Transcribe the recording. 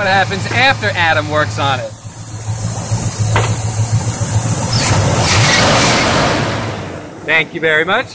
what happens after Adam works on it. Thank you very much.